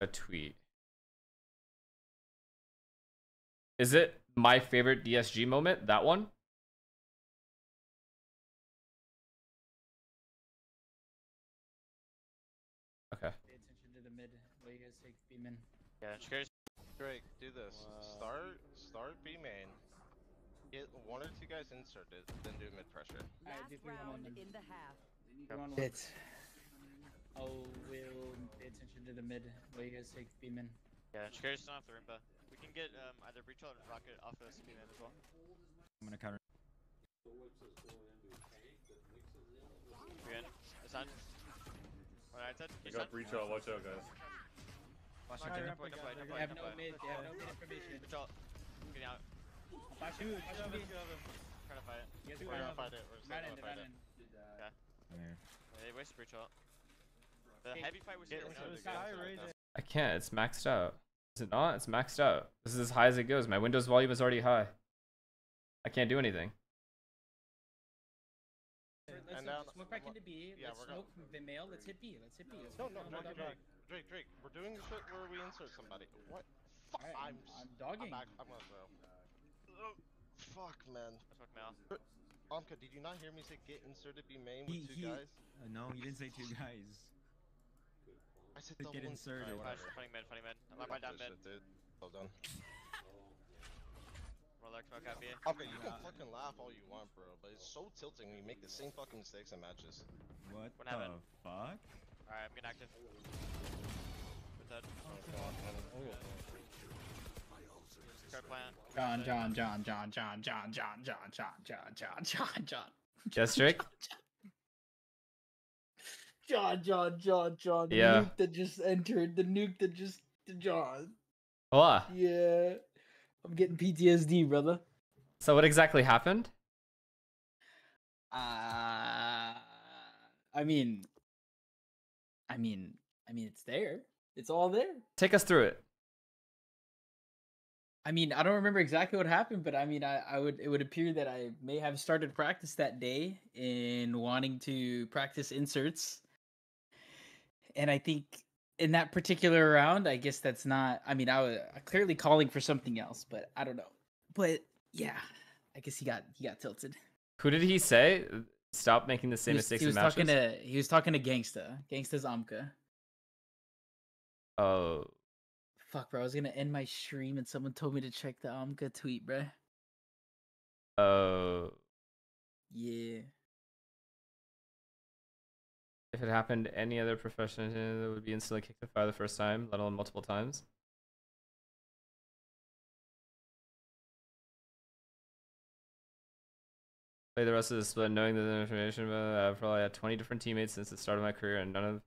a tweet. Is it my favorite DSG moment? That one? Okay. Pay attention to the mid. What you guys take B-min. Yeah, Shikari's Drake, do this. Start, start B main. Get one or two guys inserted, then do mid pressure. Alright, do Last three, round in the half. One, one. I will pay attention to the mid. What you guys take B-min. yeah, Shikari's still off the Rimba. We can get um, either Breach or Rocket off of CP man as well. I'm gonna counter. We in. It's on. What I said. I got on. breach out, watch out guys. Watch Alright, your no point, no point, no They point, have no no mid. They have no mid information. Breach out. Getting out. Flash you. Flash you. Trying to fight it. We're are gonna fight it. We're still Right gonna fight it. Yeah, They wasted Breach out. The Okay. heavy fight was Get here. inserted, now. get inserted. I can't. It's maxed out. Is it not? It's maxed out. This is as high as it goes. My Windows volume is already high. I can't do anything. Let's And now- smoke back into B. Yeah, Let's we're gonna- the male. Let's hit B. Let's hit B. Let's No, hit no, Drake, Drake. Drake, Drake. We're doing the shit where we insert somebody. What? Fuck, Alright, I'm, I'm, I'm I'm dogging. back. I'm gonna throw. Oh, fuck, man. Let's smoke Mal. Amka, did you not hear me say get inserted B main with He- two he- guys? Uh, no, you didn't say two guys. I said to double get inserted. Alright, Flash, funny mid, funny mid. I'm Fuck right down this mid. shit, dude. Well done. Roller smoke out B. Okay, you can fucking laugh all you want, bro, but it's so tilting when you make the same fucking mistakes in matches. What What the happened? fuck? Alright, I'm getting active. With that. Card plant. John, John, John, John, John, John, John, John, John, John, John, John, John. Yes, Drake? John, John, John, John. Yeah. The nuke that just entered. The nuke that just. John. What? Yeah. I'm getting PTSD, brother. So what exactly happened? Uh, I mean, I mean, I mean, it's there. It's all there. Take us through it. I mean, I don't remember exactly what happened, but I mean, I, I would it would appear that I may have started practice that day in wanting to practice inserts. And I think in that particular round, I guess that's not I mean, I was uh, clearly calling for something else, but I don't know. But yeah, I guess he got he got tilted. Who did he say? Uh, Stop making the same was, mistakes he was talking to he was talking to Genghsta. Genghsta's Amka. Oh, Fuck, bro. I was gonna end my stream and someone told me to check the Amka tweet, bro. oh. Yeah. If it happened to any other profession, it would be instantly kicked to fire the first time, let alone multiple times. Play the rest of the split knowing the information, but I've uh, probably had 20 different teammates since the start of my career and none of them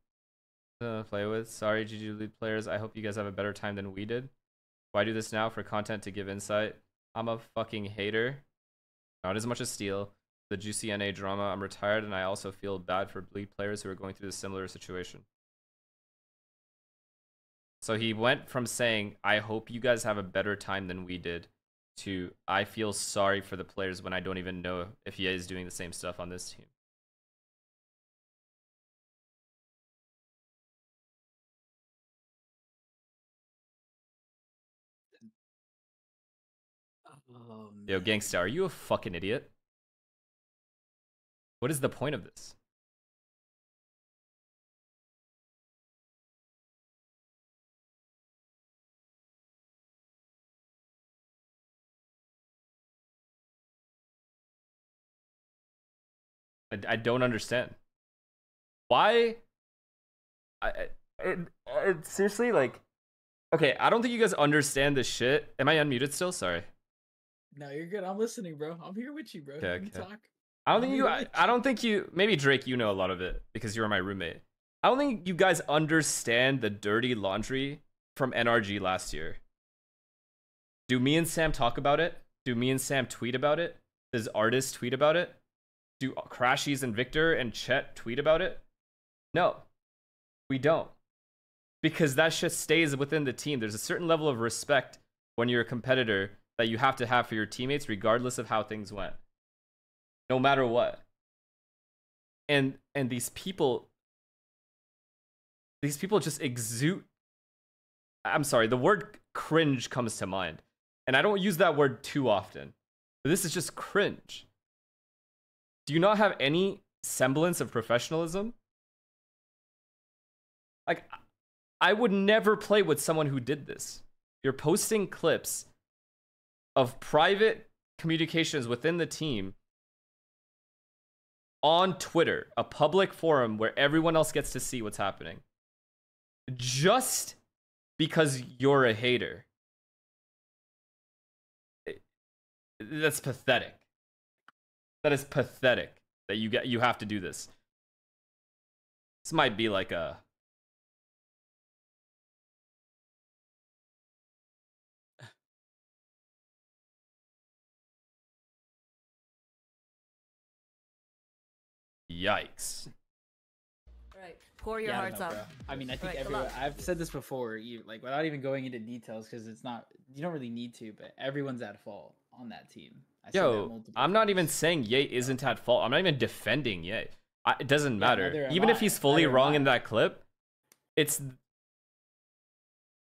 to play with. Sorry, GG League players. I hope you guys have a better time than we did. Why do this now? For content to give insight. I'm a fucking hater. Not as much as Steel the juicy NA drama. I'm retired and I also feel bad for league players who are going through a similar situation. So he went from saying, I hope you guys have a better time than we did, to I feel sorry for the players when I don't even know if he is doing the same stuff on this team. Oh, Yo. Genghsta, are you a fucking idiot? What is the point of this? I, I don't understand. Why? I, I it, it, seriously like. Okay, I don't think you guys understand this shit. Am I unmuted still? Sorry. No, you're good. I'm listening, bro. I'm here with you, bro. Okay, Let me okay. talk. I don't think you. I, I don't think you. Maybe Drake, you know a lot of it because you were my roommate. I don't think you guys understand the dirty laundry from NRG last year. Do me and Sam talk about it? Do me and Sam tweet about it? Does ardiis tweet about it? Do Crashies and Victor and Chet tweet about it? No, we don't. Because that shit stays within the team. There's a certain level of respect when you're a competitor that you have to have for your teammates, regardless of how things went no matter what and and these people these people just exude I'm sorry, the word cringe comes to mind. And I don't use that word too often. But this is just cringe. Do you not have any semblance of professionalism? Like, I would never play with someone who did this. You're posting clips of private communications within the team on Twitter, a public forum where everyone else gets to see what's happening. Just because you're a hater. That's pathetic. That is pathetic that you get you have to do this. This might be like a Yikes. Right. Pour your Yeah, I hearts know, out. bro. I mean, I think Right, everyone. I've said this before, you, like without even going into details, because it's not. You don't really need to, but everyone's at fault on that team. I Yo, I'm not even saying Yay isn't at fault. I'm not even defending Yay. I, it doesn't matter. neither am even if he's fully Neither wrong in that clip, it's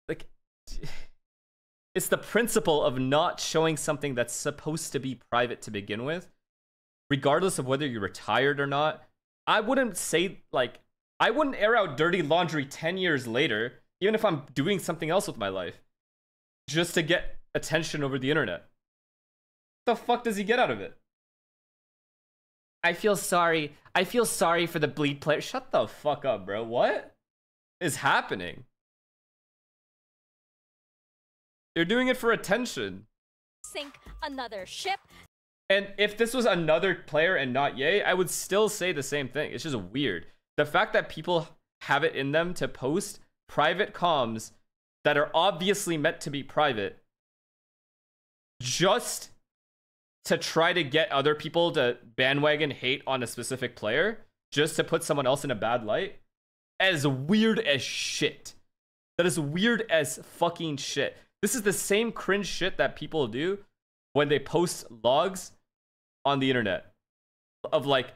like it's the principle of not showing something that's supposed to be private to begin with, regardless of whether you're retired or not. I wouldn't say like I wouldn't air out dirty laundry 10 years later, even if I'm doing something else with my life, just to get attention over the internet the fuck does he get out of it? I feel sorry. I feel sorry for the bleed player. Shut the fuck up, bro. What is happening? You're doing it for attention. sink another ship. And if this was another player and not Yay, I would still say the same thing. It's just weird. The fact that people have it in them to post private comms that are obviously meant to be private just to try to get other people to bandwagon hate on a specific player, just to put someone else in a bad light, as weird as shit. That is weird as fucking shit. This is the same cringe shit that people do when they post logs on the internet of like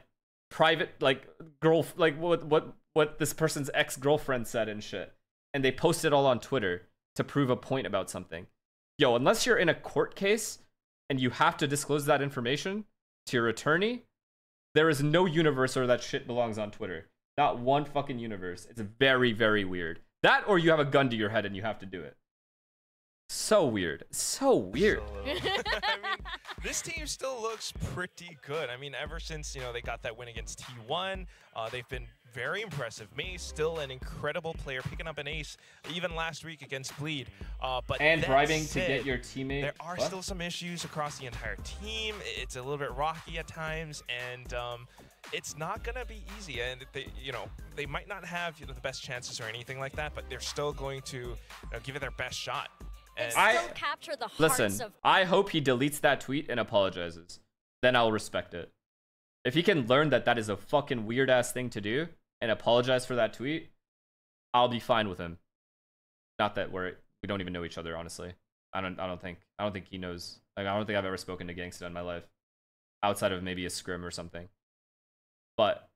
private like girl like what what what this person's ex-girlfriend said and shit and they post it all on Twitter to prove a point about something. Yo, unless you're in a court case and you have to disclose that information to your attorney, there is no universe where that shit belongs on Twitter. Not one fucking universe. It's very, very weird. That or you have a gun to your head and you have to do it. So weird. So weird. Uh, This team still looks pretty good. I mean, ever since you know they got that win against T1, uh, they've been very impressive. Mace still an incredible player, picking up an ace even last week against Bleed. Uh, but And bribing to get your teammate. There are What? still some issues across the entire team. It's a little bit rocky at times, and um, it's not gonna be easy. And they, you know, they might not have you know, the best chances or anything like that, but they're still going to you know, give it their best shot. And still I- capture the hearts Listen, I hope he deletes that tweet and apologizes. Then I'll respect it. If he can learn that that is a fucking weird ass thing to do and apologize for that tweet, I'll be fine with him. Not that we're we don't even know each other, honestly. I don't I don't think I don't think he knows. Like I don't think I've ever spoken to Genghsta in my life, outside of maybe a scrim or something. But